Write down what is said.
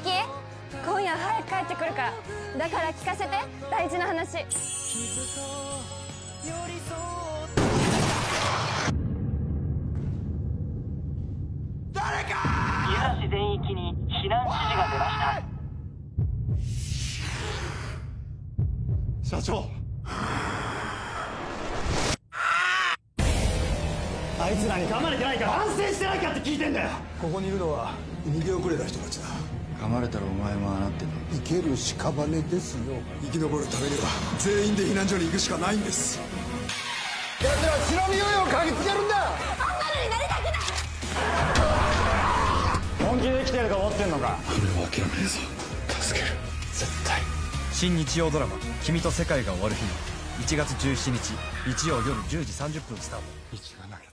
気今夜早く帰ってくるから。だから聞かせて。大事な話。伊原市全域に避難指示が出ました。社長。あいつらに噛まれてないか。反省してないかって聞いてんだよ。ここにいるのは逃げ遅れた人たちだ噛まれたらお前もあなって生ける屍ですよ。生き残るためには全員で避難所に行くしかないんです。奴ら白身魚を嗅ぎつけるんだ。本気で生きてると思ってんのか。俺は諦めねえぞ。助ける。絶対。新日曜ドラマ「君と世界が終わる日に」1月17日日曜夜10時30分スタート。道がなきゃ